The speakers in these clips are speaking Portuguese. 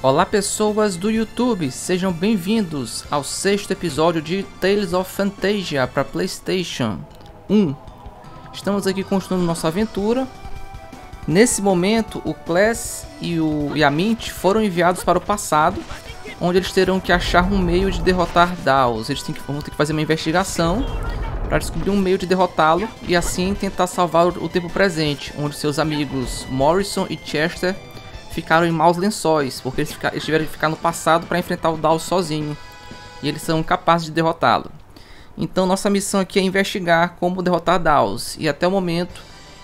Olá pessoas do YouTube, sejam bem-vindos ao sexto episódio de Tales of Fantasia para Playstation 1. Estamos aqui construindo nossa aventura. Nesse momento, o Class e, o, e a Mint foram enviados para o passado, onde eles terão que achar um meio de derrotar Daos. Eles que, vão ter que fazer uma investigação para descobrir um meio de derrotá-lo e assim tentar salvar o tempo presente, onde seus amigos Morrison e Chester ficaram em maus lençóis, porque eles, eles tiveram que ficar no passado para enfrentar o Daos sozinho, e eles são capazes de derrotá-lo. Então nossa missão aqui é investigar como derrotar Daos, e até o momento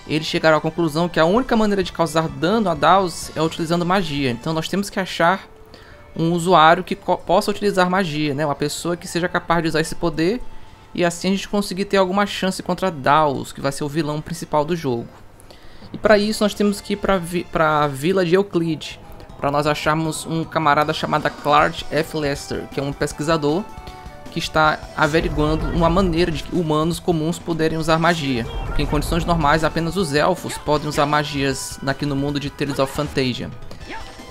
eles chegaram à conclusão que a única maneira de causar dano a Daos é utilizando magia. Então nós temos que achar um usuário que possa utilizar magia, né? uma pessoa que seja capaz de usar esse poder e assim a gente conseguir ter alguma chance contra Daos, que vai ser o vilão principal do jogo. E para isso nós temos que ir para a vila de Euclide, para nós acharmos um camarada chamado Clark F. Lester, que é um pesquisador que está averiguando uma maneira de que humanos comuns poderem usar magia. Porque em condições normais apenas os elfos podem usar magias aqui no mundo de Tales of Fantasia.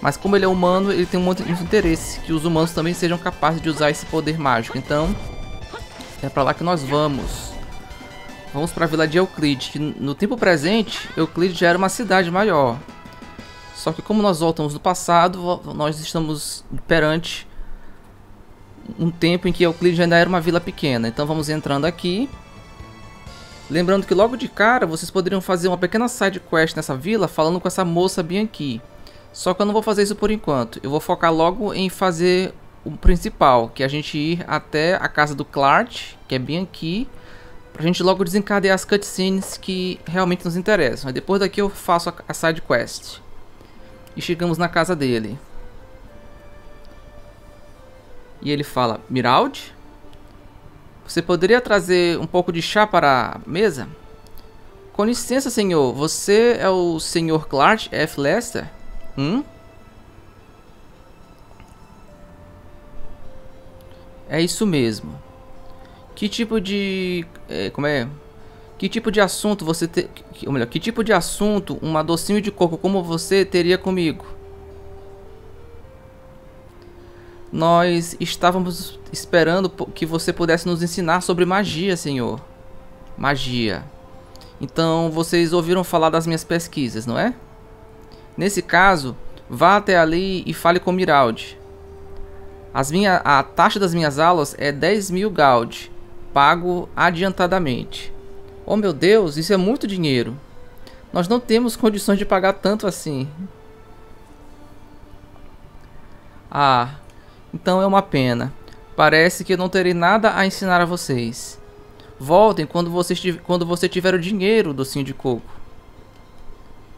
Mas como ele é humano, ele tem muito, muito interesse que os humanos também sejam capazes de usar esse poder mágico. Então, é para lá que nós vamos. Vamos para a vila de Euclide, que no tempo presente, Euclide já era uma cidade maior. Só que como nós voltamos no passado, nós estamos perante um tempo em que Euclide ainda era uma vila pequena. Então vamos entrando aqui. Lembrando que logo de cara vocês poderiam fazer uma pequena side quest nessa vila falando com essa moça Bianchi. Só que eu não vou fazer isso por enquanto. Eu vou focar logo em fazer o principal, que é a gente ir até a casa do Clark, que é bem aqui, pra gente logo desencadear as cutscenes que realmente nos interessam. Aí depois daqui eu faço a side quest. E chegamos na casa dele. E ele fala: Miraldi, você poderia trazer um pouco de chá para a mesa? Com licença, senhor. Você é o senhor Clark F. Lester? Hum? É isso mesmo. Que tipo de. É, como é? Que tipo de assunto você ter. Ou melhor, que tipo de assunto uma docinho de coco como você teria comigo? Nós estávamos esperando que você pudesse nos ensinar sobre magia, senhor. Magia. Então vocês ouviram falar das minhas pesquisas, não é? Nesse caso, vá até ali e fale com Miraldi. As minha, a taxa das minhas aulas é 10 mil Gaud, pago adiantadamente. Oh meu Deus, isso é muito dinheiro. Nós não temos condições de pagar tanto assim. Ah, então é uma pena. Parece que eu não terei nada a ensinar a vocês. Voltem quando, vocês, quando você tiver o dinheiro, docinho de coco.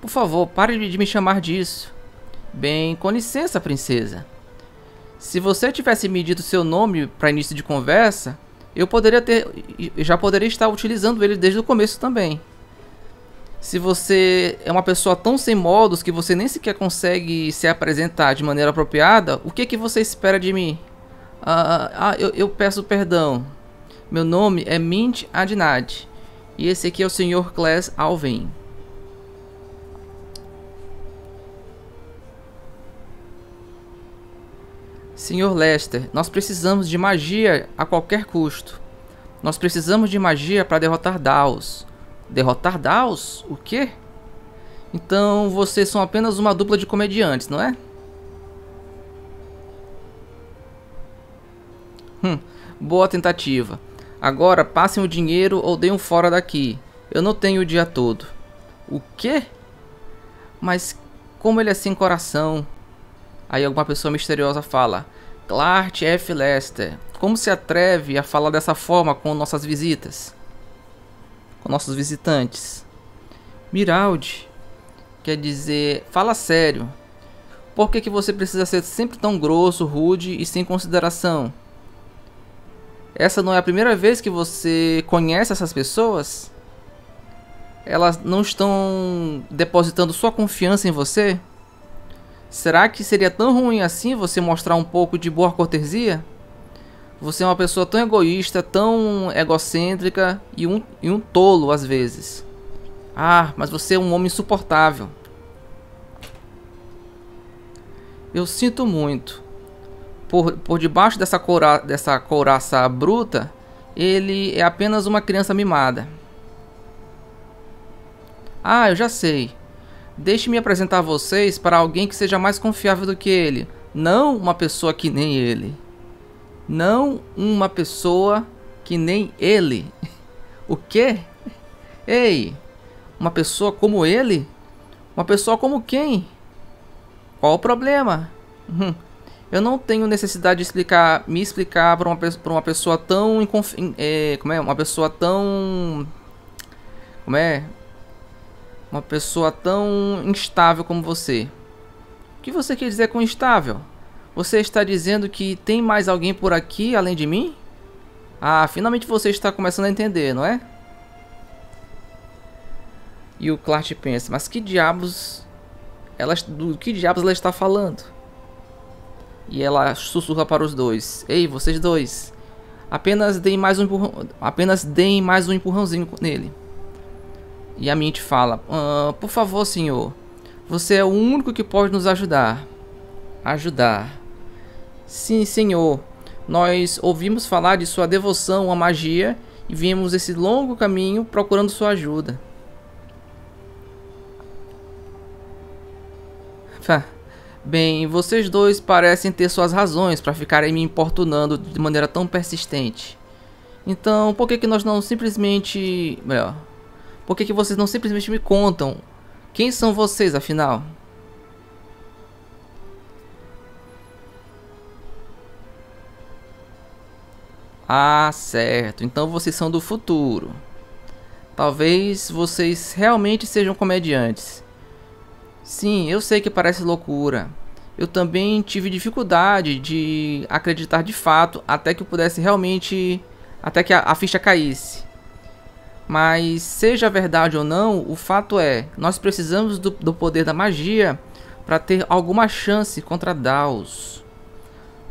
Por favor, pare de me chamar disso. Bem, com licença, princesa. Se você tivesse me dito seu nome para início de conversa, eu poderia ter, já poderia estar utilizando ele desde o começo também. Se você é uma pessoa tão sem modos que você nem sequer consegue se apresentar de maneira apropriada, o que que você espera de mim? Ah, ah, ah eu, eu peço perdão. Meu nome é Mint Adnad e esse aqui é o Sr. Class Alvin. Senhor Lester, nós precisamos de magia a qualquer custo. Nós precisamos de magia para derrotar Daos. Derrotar Daos? O quê? Então vocês são apenas uma dupla de comediantes, não é? Hum, boa tentativa. Agora passem o dinheiro ou deem fora daqui. Eu não tenho o dia todo. O quê? Mas como ele é sem coração? Aí alguma pessoa misteriosa fala: Clark F. Lester, como se atreve a falar dessa forma com nossas visitas? Com nossos visitantes? Miraldi, quer dizer, fala sério. Por que, que você precisa ser sempre tão grosso, rude e sem consideração? Essa não é a primeira vez que você conhece essas pessoas? Elas não estão depositando sua confiança em você? Será que seria tão ruim assim você mostrar um pouco de boa cortesia? Você é uma pessoa tão egoísta, tão egocêntrica e um, e um tolo às vezes. Ah, mas você é um homem insuportável. Eu sinto muito. Por, por debaixo dessa, cora, dessa couraça bruta, ele é apenas uma criança mimada. Ah, eu já sei. Deixe-me apresentar vocês para alguém que seja mais confiável do que ele. Não uma pessoa que nem ele. Não uma pessoa que nem ele. O quê? Ei, uma pessoa como ele? Uma pessoa como quem? Qual o problema? Hum, eu não tenho necessidade de explicar, me explicar para uma, pra uma pessoa tão é, como é, uma pessoa tão como é, uma pessoa tão instável como você. O que você quer dizer com instável? Você está dizendo que tem mais alguém por aqui além de mim? Ah, finalmente você está começando a entender, não é? E o Clark pensa, mas que diabos ela do que diabos ela está falando? E ela sussurra para os dois: "Ei, vocês dois, apenas deem mais um empurrão, apenas deem mais um empurrãozinho nele." E a mente fala: ah, "Por favor, senhor, você é o único que pode nos ajudar." Ajudar. Sim, senhor. Nós ouvimos falar de sua devoção à magia e viemos esse longo caminho procurando sua ajuda. Bem, vocês dois parecem ter suas razões para ficarem me importunando de maneira tão persistente. Então, por que, que nós não simplesmente. Melhor. Por que, que vocês não simplesmente me contam? Quem são vocês, afinal? Ah, certo. Então vocês são do futuro. Talvez vocês realmente sejam comediantes. Sim, eu sei que parece loucura. Eu também tive dificuldade de acreditar de fato até que eu pudesse realmente. até que a, a ficha caísse. Mas, seja verdade ou não, o fato é: nós precisamos do, do poder da magia para ter alguma chance contra Daos.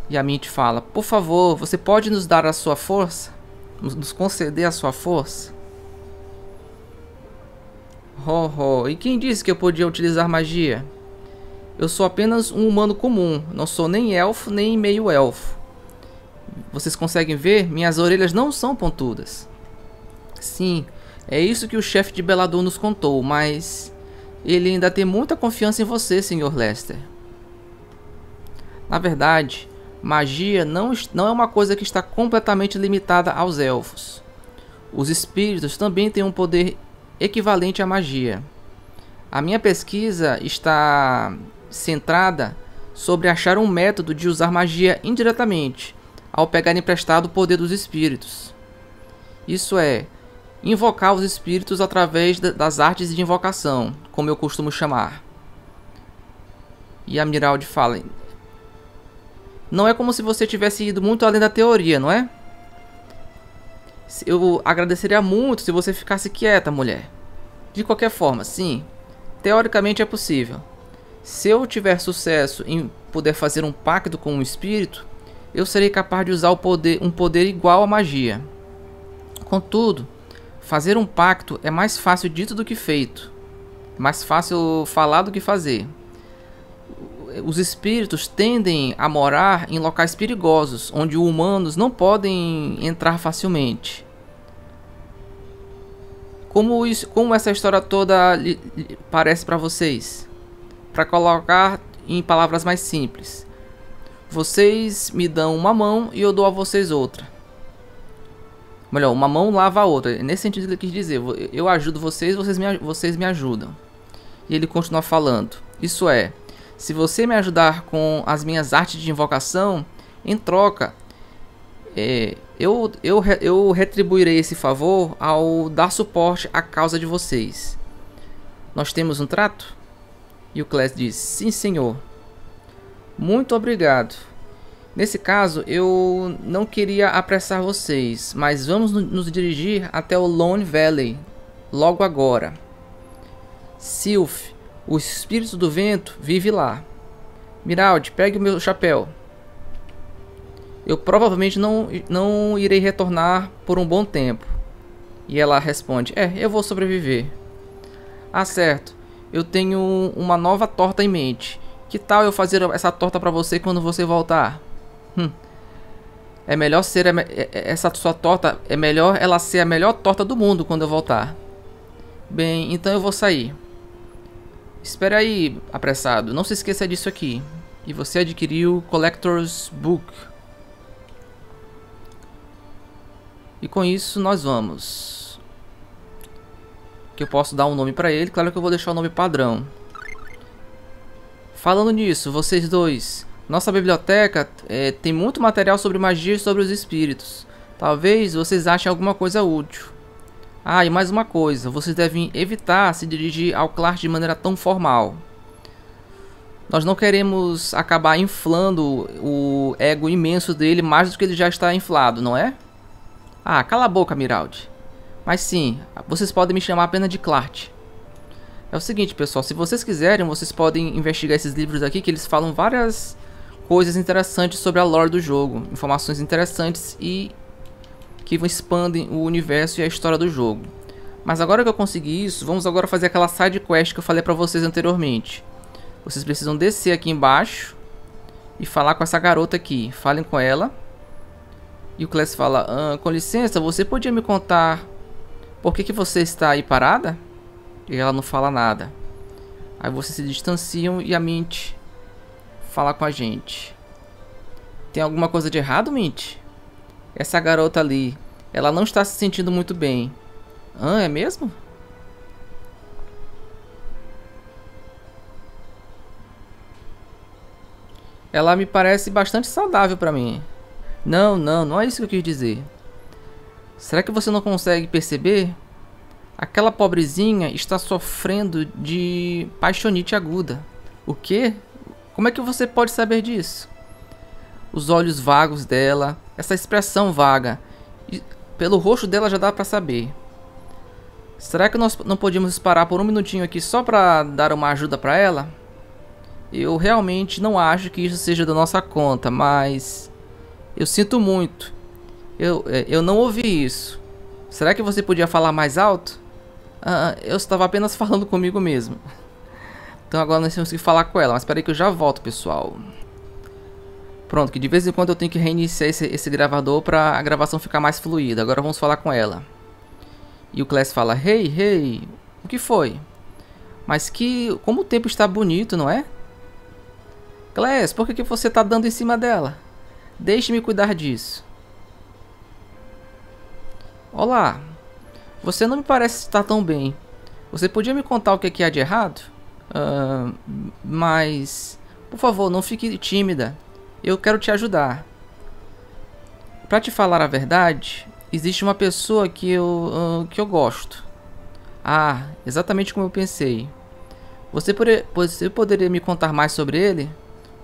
E a mente fala: Por favor, você pode nos dar a sua força? Nos conceder a sua força? Ho, ho. E quem disse que eu podia utilizar magia? Eu sou apenas um humano comum, não sou nem elfo nem meio elfo. Vocês conseguem ver? Minhas orelhas não são pontudas. Sim, é isso que o chefe de Belador nos contou, mas ele ainda tem muita confiança em você, Sr. Lester. Na verdade, magia não, não é uma coisa que está completamente limitada aos elfos. Os espíritos também têm um poder equivalente à magia. A minha pesquisa está centrada sobre achar um método de usar magia indiretamente ao pegar emprestado o poder dos espíritos. Isso é, invocar os espíritos através das artes de invocação, como eu costumo chamar. E a Miraldi fala: não é como se você tivesse ido muito além da teoria, não é? Eu agradeceria muito se você ficasse quieta, mulher. De qualquer forma, sim, teoricamente é possível. Se eu tiver sucesso em poder fazer um pacto com um espírito, eu serei capaz de usar poder, um poder igual à magia. Contudo, fazer um pacto é mais fácil dito do que feito. Mais fácil falar do que fazer os espíritos tendem a morar em locais perigosos, onde os humanos não podem entrar facilmente. Como, isso, como essa história toda parece para vocês? Para colocar em palavras mais simples. Vocês me dão uma mão e eu dou a vocês outra. Melhor, uma mão lava a outra. Nesse sentido ele quis dizer, eu ajudo vocês, vocês me, vocês me ajudam. E ele continua falando. Isso é, se você me ajudar com as minhas artes de invocação, em troca, é, eu, eu, eu retribuirei esse favor ao dar suporte à causa de vocês. Nós temos um trato? E o Class diz: Sim, senhor. Muito obrigado. Nesse caso, eu não queria apressar vocês, mas vamos nos dirigir até o Lone Valley logo agora. Sylph, o espírito do vento vive lá. Miraldi, pegue o meu chapéu. Eu provavelmente não, não irei retornar por um bom tempo. E ela responde: É, eu vou sobreviver. Ah, certo. Eu tenho uma nova torta em mente. Que tal eu fazer essa torta para você quando você voltar? Hum. É melhor ser é, é, essa sua torta, é melhor ela ser a melhor torta do mundo quando eu voltar. Bem, então eu vou sair. Espera aí, apressado. Não se esqueça disso aqui. E você adquiriu Collector's Book. E com isso nós vamos. Que eu posso dar um nome para ele. Claro que eu vou deixar o nome padrão. Falando nisso, vocês dois. Nossa biblioteca é, tem muito material sobre magia e sobre os espíritos. Talvez vocês achem alguma coisa útil. Ah, e mais uma coisa, vocês devem evitar se dirigir ao Clark de maneira tão formal. Nós não queremos acabar inflando o ego imenso dele mais do que ele já está inflado, não é? Ah, cala a boca, Miraldi. Mas sim, vocês podem me chamar apenas de Clark. É o seguinte, pessoal, se vocês quiserem, vocês podem investigar esses livros aqui que eles falam várias coisas interessantes sobre a lore do jogo, informações interessantes e que expandem o universo e a história do jogo. Mas agora que eu consegui isso, vamos agora fazer aquela side quest que eu falei para vocês anteriormente. Vocês precisam descer aqui embaixo e falar com essa garota aqui. Falem com ela. E o Class fala, ah, com licença, você podia me contar por que, que você está aí parada? E ela não fala nada. Aí vocês se distanciam e a Mint fala com a gente. Tem alguma coisa de errado, Mint? Essa garota ali, ela não está se sentindo muito bem. Ah, é mesmo? Ela me parece bastante saudável para mim. Não, não, não é isso que eu quis dizer. Será que você não consegue perceber? Aquela pobrezinha está sofrendo de paixonite aguda. O quê? Como é que você pode saber disso? Os olhos vagos dela, essa expressão vaga. Pelo rosto dela já dá para saber. Será que nós não podíamos parar por um minutinho aqui só para dar uma ajuda para ela? Eu realmente não acho que isso seja da nossa conta, mas eu sinto muito. Eu, é, eu não ouvi isso. Será que você podia falar mais alto? Ah, eu estava apenas falando comigo mesmo. Então agora nós temos que falar com ela. Mas espera aí que eu já volto, pessoal. Pronto, que de vez em quando eu tenho que reiniciar esse, esse gravador para a gravação ficar mais fluida. Agora vamos falar com ela. E o Class fala, Hey, hey, o que foi? Mas que... Como o tempo está bonito, não é? Class, por que, que você está dando em cima dela? Deixe-me cuidar disso. Olá. Você não me parece estar tão bem. Você podia me contar o que, é que há de errado? Uh, mas... Por favor, não fique tímida. Eu quero te ajudar. Para te falar a verdade, existe uma pessoa que eu, uh, que eu gosto. Ah, exatamente como eu pensei. Você, você poderia me contar mais sobre ele?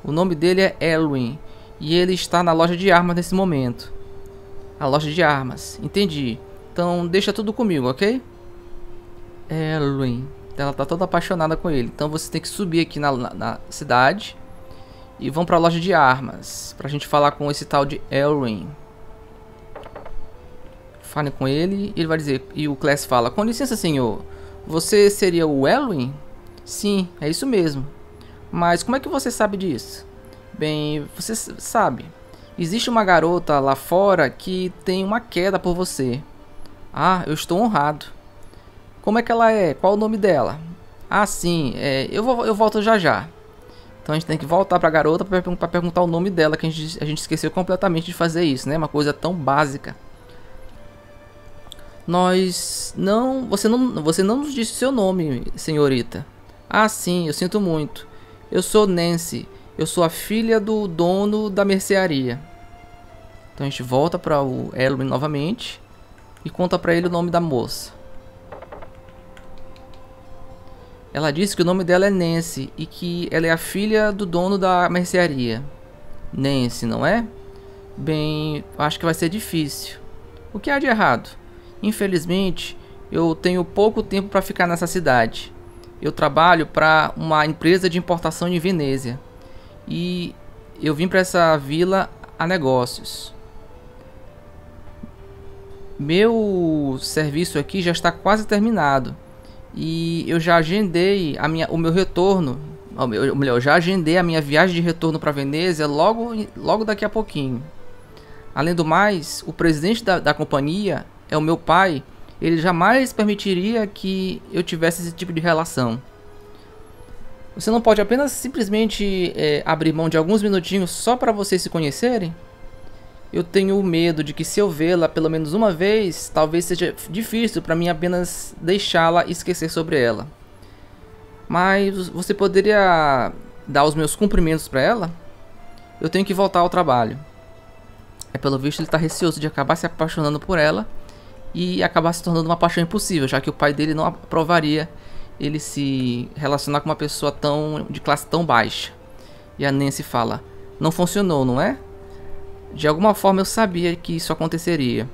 O nome dele é Elwin e ele está na loja de armas nesse momento. A loja de armas, entendi. Então deixa tudo comigo, ok? Elwin, ela tá toda apaixonada com ele. Então você tem que subir aqui na, na, na cidade e vão para a loja de armas pra gente falar com esse tal de Elwin. Fale com ele ele vai dizer e o Class fala: "Com licença, senhor. Você seria o Elwin?" "Sim, é isso mesmo." "Mas como é que você sabe disso?" "Bem, você sabe. Existe uma garota lá fora que tem uma queda por você." "Ah, eu estou honrado." "Como é que ela é? Qual o nome dela?" "Ah, sim, é, eu vou eu volto já já." Então a gente tem que voltar pra garota pra, pra perguntar o nome dela, que a gente, a gente esqueceu completamente de fazer isso, né? Uma coisa tão básica. Nós não. Você não, você não nos disse seu nome, senhorita. Ah, sim, eu sinto muito. Eu sou Nancy. Eu sou a filha do dono da mercearia. Então a gente volta para o Elwin novamente e conta para ele o nome da moça. Ela disse que o nome dela é Nancy e que ela é a filha do dono da mercearia. Nancy, não é? Bem, acho que vai ser difícil. O que há de errado? Infelizmente, eu tenho pouco tempo para ficar nessa cidade. Eu trabalho para uma empresa de importação de Venezia e eu vim para essa vila a negócios. Meu serviço aqui já está quase terminado e eu já agendei a minha, o meu retorno ou melhor, eu já agendei a minha viagem de retorno para Veneza logo, logo daqui a pouquinho. Além do mais, o presidente da, da companhia é o meu pai. Ele jamais permitiria que eu tivesse esse tipo de relação. Você não pode apenas simplesmente é, abrir mão de alguns minutinhos só para vocês se conhecerem? Eu tenho medo de que se eu vê-la pelo menos uma vez, talvez seja difícil para mim apenas deixá-la esquecer sobre ela. Mas você poderia dar os meus cumprimentos para ela? Eu tenho que voltar ao trabalho. É pelo visto ele está receoso de acabar se apaixonando por ela e acabar se tornando uma paixão impossível, já que o pai dele não aprovaria ele se relacionar com uma pessoa tão de classe tão baixa. E a Nancy fala: "Não funcionou, não é? De alguma forma eu sabia que isso aconteceria.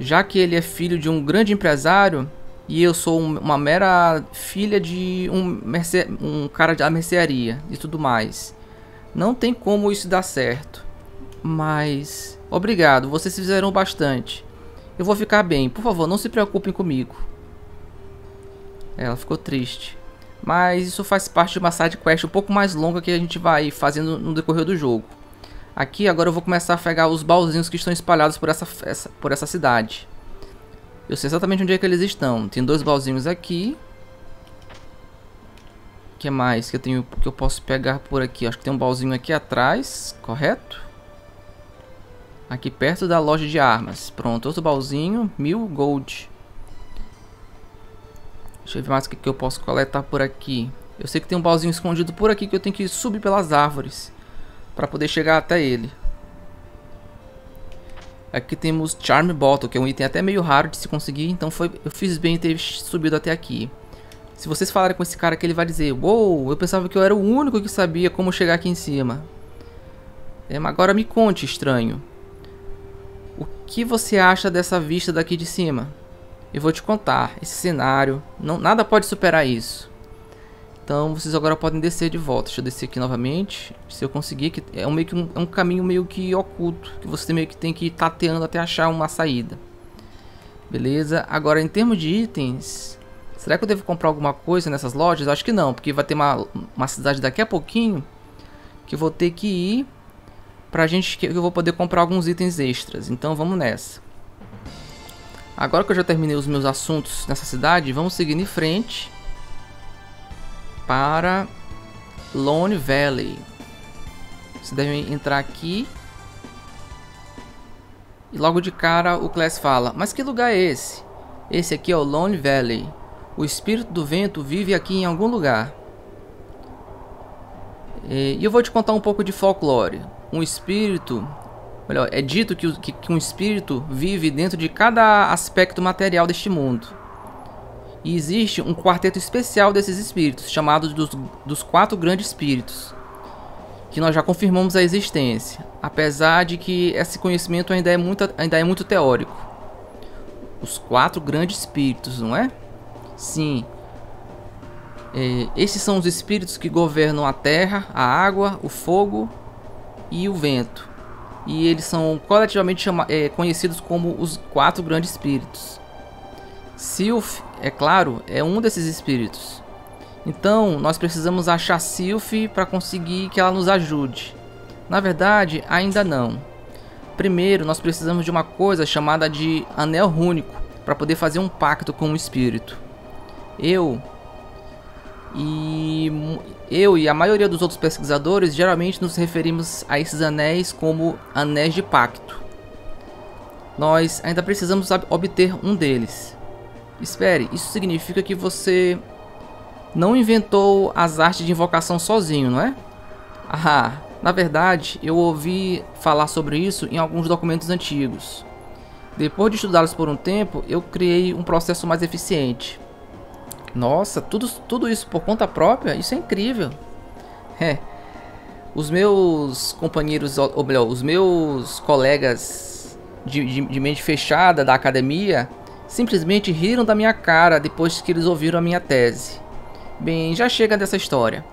Já que ele é filho de um grande empresário e eu sou uma mera filha de um, merce um cara da mercearia e tudo mais. Não tem como isso dar certo. Mas obrigado, vocês fizeram bastante. Eu vou ficar bem. Por favor, não se preocupem comigo. Ela ficou triste. Mas isso faz parte de uma side quest um pouco mais longa que a gente vai fazendo no decorrer do jogo. Aqui agora eu vou começar a pegar os baúzinhos que estão espalhados por essa, essa, por essa cidade. Eu sei exatamente onde é que eles estão. Tem dois baúzinhos aqui. O que mais que eu tenho que eu posso pegar por aqui? Acho que tem um baúzinho aqui atrás, correto? Aqui perto da loja de armas. Pronto, outro baúzinho, mil gold. Deixa eu ver mais o que, eu posso coletar por aqui. Eu sei que tem um baúzinho escondido por aqui que eu tenho que subir pelas árvores. Para poder chegar até ele. Aqui temos Charm Bottle, que é um item até meio raro de se conseguir. Então foi, eu fiz bem em ter subido até aqui. Se vocês falarem com esse cara aqui, ele vai dizer... Uou, wow, eu pensava que eu era o único que sabia como chegar aqui em cima. É, mas agora me conte, estranho. O que você acha dessa vista daqui de cima? Eu vou te contar, esse cenário, não, nada pode superar isso. Então vocês agora podem descer de volta. Deixa eu descer aqui novamente. Se eu conseguir, que é um, meio que um, é um caminho meio que oculto. Que você meio que tem que ir tateando até achar uma saída. Beleza? Agora em termos de itens. Será que eu devo comprar alguma coisa nessas lojas? Acho que não, porque vai ter uma, uma cidade daqui a pouquinho. Que eu vou ter que ir. Pra gente que eu vou poder comprar alguns itens extras. Então vamos nessa. Agora que eu já terminei os meus assuntos nessa cidade, vamos seguir em frente para Lone Valley. Você deve entrar aqui. E logo de cara o Class fala: Mas que lugar é esse? Esse aqui é o Lone Valley. O espírito do vento vive aqui em algum lugar. E eu vou te contar um pouco de folclore. Um espírito Melhor, é dito que, que, que um espírito vive dentro de cada aspecto material deste mundo. E existe um quarteto especial desses espíritos, chamado dos, dos quatro grandes espíritos, que nós já confirmamos a existência, apesar de que esse conhecimento ainda é muito, ainda é muito teórico. Os quatro grandes espíritos, não é? Sim. É, esses são os espíritos que governam a terra, a água, o fogo e o vento e eles são coletivamente chama, é, conhecidos como os quatro grandes espíritos. Sylph, é claro, é um desses espíritos. Então, nós precisamos achar Sylph para conseguir que ela nos ajude. Na verdade, ainda não. Primeiro, nós precisamos de uma coisa chamada de Anel Rúnico para poder fazer um pacto com o espírito. Eu e eu e a maioria dos outros pesquisadores geralmente nos referimos a esses anéis como anéis de pacto. Nós ainda precisamos obter um deles. Espere, isso significa que você não inventou as artes de invocação sozinho, não é? Ah, na verdade, eu ouvi falar sobre isso em alguns documentos antigos. Depois de estudá-los por um tempo, eu criei um processo mais eficiente. Nossa, tudo, tudo isso por conta própria? Isso é incrível. É. Os meus companheiros, ou melhor, os meus colegas de, de, de mente fechada da academia simplesmente riram da minha cara depois que eles ouviram a minha tese. Bem, já chega dessa história.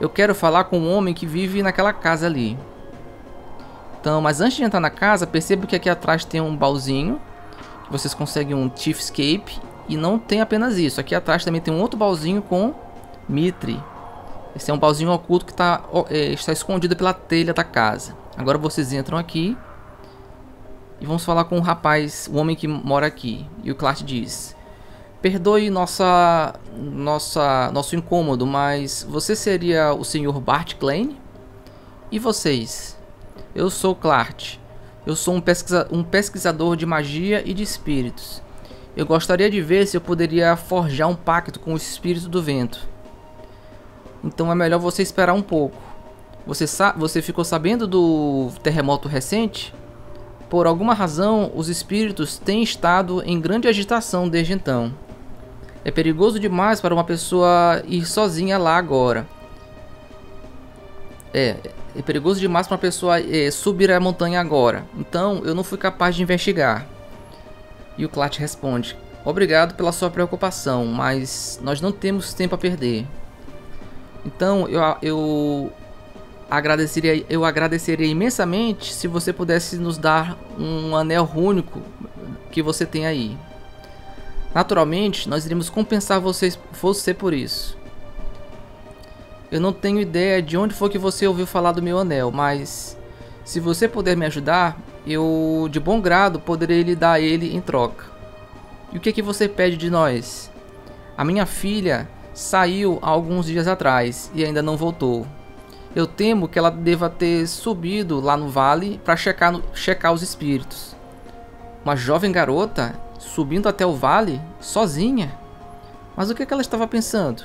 Eu quero falar com um homem que vive naquela casa ali. Então, mas antes de entrar na casa, percebo que aqui atrás tem um baúzinho. Vocês conseguem um Chiefscape e não tem apenas isso. Aqui atrás também tem um outro baúzinho com Mitri. Esse é um pauzinho oculto que tá, é, está escondido pela telha da casa. Agora vocês entram aqui e vamos falar com o rapaz, o homem que mora aqui. E o Clark diz: Perdoe nossa, nossa, nosso incômodo, mas você seria o Sr. Bart Klein? E vocês? Eu sou Clark. Eu sou um, pesquisa, um pesquisador de magia e de espíritos. Eu gostaria de ver se eu poderia forjar um pacto com o espírito do vento. Então é melhor você esperar um pouco. Você, você ficou sabendo do terremoto recente? Por alguma razão, os espíritos têm estado em grande agitação desde então. É perigoso demais para uma pessoa ir sozinha lá agora. É, é perigoso demais para uma pessoa é, subir a montanha agora. Então, eu não fui capaz de investigar. E o Clat responde: Obrigado pela sua preocupação, mas nós não temos tempo a perder. Então, eu, eu agradeceria, eu agradeceria imensamente se você pudesse nos dar um anel único que você tem aí. Naturalmente, nós iremos compensar vocês, você por isso. Eu não tenho ideia de onde foi que você ouviu falar do meu anel, mas se você puder me ajudar, eu de bom grado poderei lhe dar ele em troca. E o que é que você pede de nós? A minha filha saiu há alguns dias atrás e ainda não voltou. Eu temo que ela deva ter subido lá no vale para checar, checar os espíritos. Uma jovem garota subindo até o vale sozinha? Mas o que, é que ela estava pensando?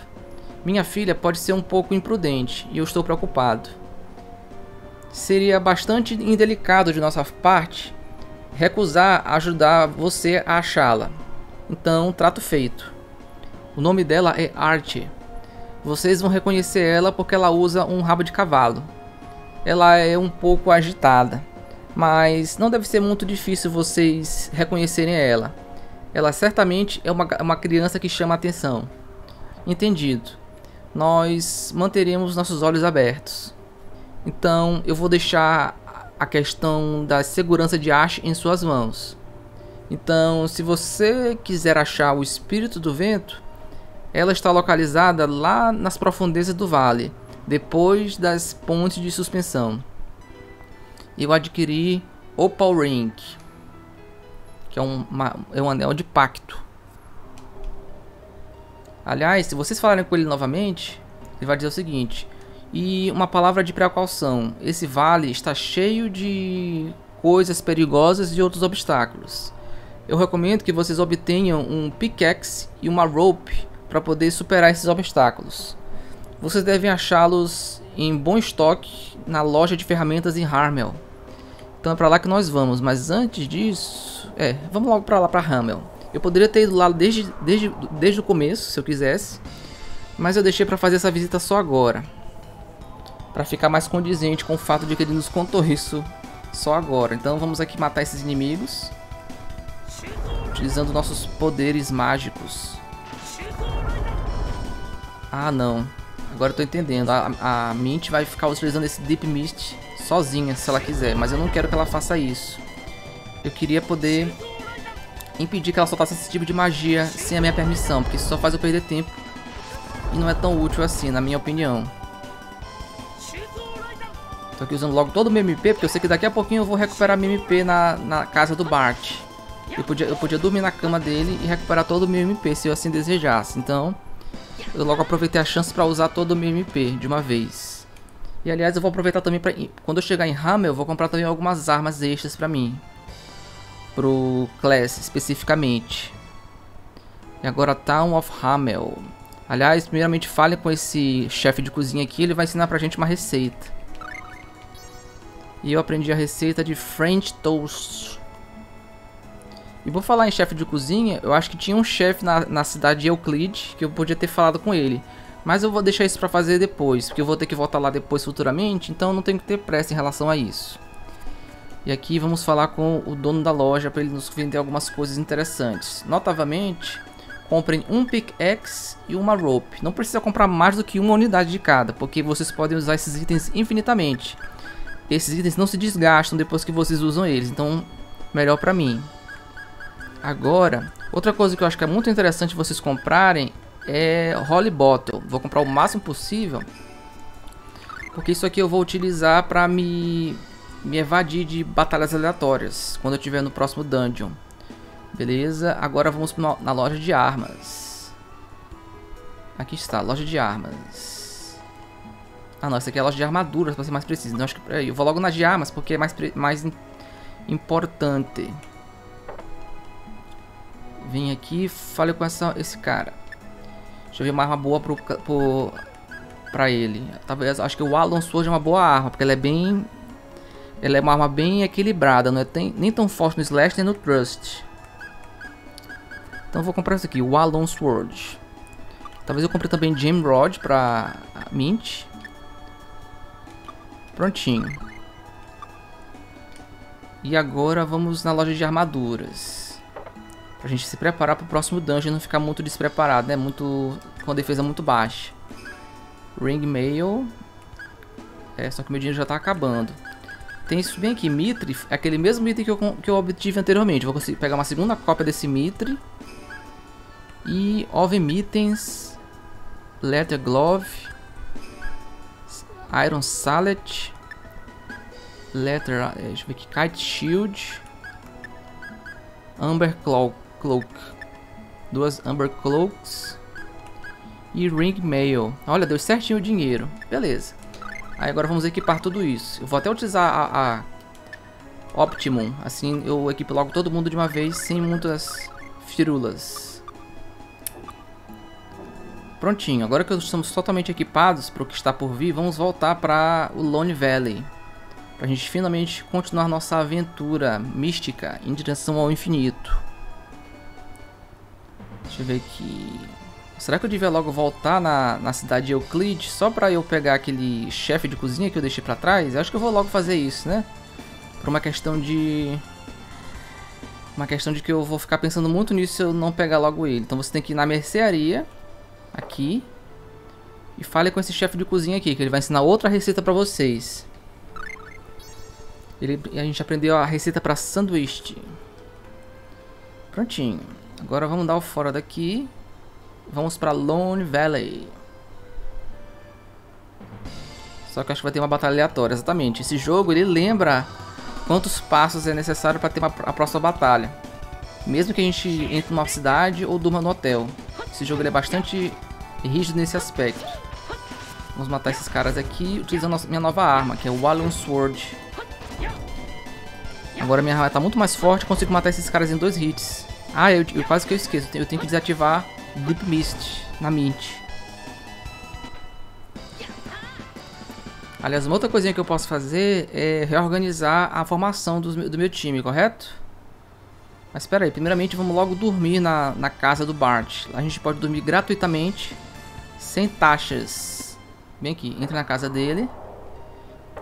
Minha filha pode ser um pouco imprudente e eu estou preocupado. Seria bastante indelicado de nossa parte recusar ajudar você a achá-la. Então, trato feito. O nome dela é Archie. Vocês vão reconhecer ela porque ela usa um rabo de cavalo. Ela é um pouco agitada, mas não deve ser muito difícil vocês reconhecerem ela. Ela certamente é uma, uma criança que chama atenção. Entendido. Nós manteremos nossos olhos abertos. Então eu vou deixar a questão da segurança de Ash em suas mãos. Então, se você quiser achar o espírito do vento, ela está localizada lá nas profundezas do vale, depois das pontes de suspensão. Eu adquiri Opal Ring, que é um, uma, é um anel de pacto. Aliás, se vocês falarem com ele novamente, ele vai dizer o seguinte: e uma palavra de precaução. Esse vale está cheio de coisas perigosas e outros obstáculos. Eu recomendo que vocês obtenham um pickaxe e uma rope para poder superar esses obstáculos. Vocês devem achá-los em bom estoque na loja de ferramentas em Harmel. Então é para lá que nós vamos, mas antes disso, é, vamos logo para lá para Harmel. Eu poderia ter ido lá desde, desde, desde o começo, se eu quisesse, mas eu deixei para fazer essa visita só agora, para ficar mais condizente com o fato de que ele nos contou isso só agora. Então vamos aqui matar esses inimigos, utilizando nossos poderes mágicos. Ah, não. Agora eu tô entendendo. A, a Mint vai ficar utilizando esse Deep Mist sozinha, se ela quiser. Mas eu não quero que ela faça isso. Eu queria poder impedir que ela soltasse esse tipo de magia sem a minha permissão. Porque isso só faz eu perder tempo. E não é tão útil assim, na minha opinião. Tô aqui usando logo todo o meu MP, porque eu sei que daqui a pouquinho eu vou recuperar meu MP na, na casa do Bart. Eu podia, eu podia dormir na cama dele e recuperar todo o meu MP, se eu assim desejasse. Então, eu logo aproveitei a chance para usar todo o meu MP de uma vez. E aliás, eu vou aproveitar também para quando eu chegar em Hammer, eu vou comprar também algumas armas extras para mim. Pro Class especificamente. E agora Town of Hamel. Aliás, primeiramente fale com esse chefe de cozinha aqui, ele vai ensinar pra gente uma receita. E eu aprendi a receita de French Toast e vou falar em chefe de cozinha, eu acho que tinha um chefe na, na cidade de Euclid que eu podia ter falado com ele. Mas eu vou deixar isso para fazer depois, porque eu vou ter que voltar lá depois futuramente, então não tenho que ter pressa em relação a isso. E aqui vamos falar com o dono da loja para ele nos vender algumas coisas interessantes. Notavelmente, comprem um pickaxe e uma rope. Não precisa comprar mais do que uma unidade de cada, porque vocês podem usar esses itens infinitamente. Esses itens não se desgastam depois que vocês usam eles, então melhor para mim. Agora, outra coisa que eu acho que é muito interessante vocês comprarem é Holy Bottle. Vou comprar o máximo possível. Porque isso aqui eu vou utilizar pra me, me evadir de batalhas aleatórias. Quando eu estiver no próximo dungeon. Beleza, agora vamos na loja de armas. Aqui está, loja de armas. Ah não, essa aqui é a loja de armaduras, pra ser mais preciso. Então, acho que, eu vou logo nas de armas, porque é mais, mais importante. Vem aqui e fale com essa, esse cara. Deixa eu ver uma arma boa pro, pro, pra ele. Talvez, acho que o Alon Sword é uma boa arma, porque ela é bem... Ela é uma arma bem equilibrada, não é tem, nem tão forte no Slash nem no Trust. Então vou comprar isso aqui, o Alon Sword. Talvez eu compre também Gem Rod pra Mint. Prontinho. E agora vamos na loja de armaduras. Pra gente se preparar pro próximo dungeon e não ficar muito despreparado, né? Muito. com a defesa muito baixa. Ring Mail. É, só que meu dinheiro já tá acabando. Tem isso bem aqui, Mitre, é aquele mesmo item que eu, que eu obtive anteriormente. Vou conseguir pegar uma segunda cópia desse Mitre. E Oven Mittens. Leather Glove. Iron Sallet. Leather, é, deixa eu ver aqui, Kite Shield. Amber Cloak. Cloak. Duas Amber Cloaks. E Ring Mail. Olha, deu certinho o dinheiro. Beleza. Aí agora vamos equipar tudo isso. Eu vou até utilizar a, a Optimum. Assim eu equipo logo todo mundo de uma vez, sem muitas firulas. Prontinho. Agora que estamos totalmente equipados para o que está por vir, vamos voltar para o Lone Valley. Para a gente finalmente continuar nossa aventura mística em direção ao infinito. Deixa eu ver aqui. Será que eu devia logo voltar na, na cidade de Euclid só pra eu pegar aquele chefe de cozinha que eu deixei pra trás? Eu acho que eu vou logo fazer isso, né? Por uma questão de... Uma questão de que eu vou ficar pensando muito nisso se eu não pegar logo ele. Então você tem que ir na mercearia. Aqui. E fale com esse chefe de cozinha aqui, que ele vai ensinar outra receita pra vocês. Ele, a gente aprendeu a receita pra sanduíche. Prontinho. Agora vamos dar o fora daqui. Vamos pra Lone Valley. Só que acho que vai ter uma batalha aleatória, exatamente. Esse jogo, ele lembra quantos passos é necessário para ter uma, a próxima batalha. Mesmo que a gente entre numa cidade ou durma no hotel. Esse jogo é bastante rígido nesse aspecto. Vamos matar esses caras aqui utilizando a minha nova arma, que é o Walloon Sword. Agora minha arma está muito mais forte, consigo matar esses caras em dois hits. Ah, eu, eu quase que eu esqueço. Eu tenho que desativar Deep Mist na Mint. Aliás, uma outra coisinha que eu posso fazer é reorganizar a formação do, do meu time, correto? Mas espera aí, primeiramente vamos logo dormir na, na casa do Bart. Lá a gente pode dormir gratuitamente, sem taxas. Vem aqui, entra na casa dele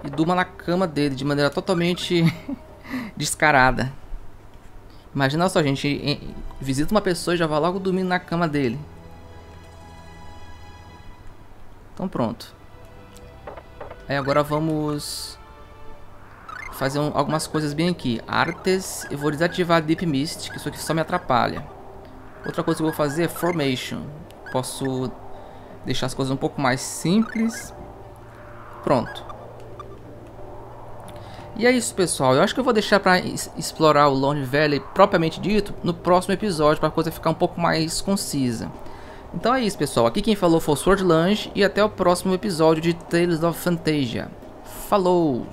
e durma na cama dele de maneira totalmente descarada. Imagina só, a gente visita uma pessoa e já vai logo dormindo na cama dele. Então pronto. Aí agora vamos fazer um, algumas coisas bem aqui. Artes, eu vou desativar Deep Mist, que isso aqui só me atrapalha. Outra coisa que eu vou fazer é Formation. Posso deixar as coisas um pouco mais simples. Pronto. E é isso, pessoal. Eu acho que eu vou deixar para explorar o Lone Valley propriamente dito no próximo episódio, para a coisa ficar um pouco mais concisa. Então é isso, pessoal. Aqui quem falou foi o Sword Lunge e até o próximo episódio de Tales of Fantasia. Falou!